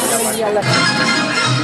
Gracias.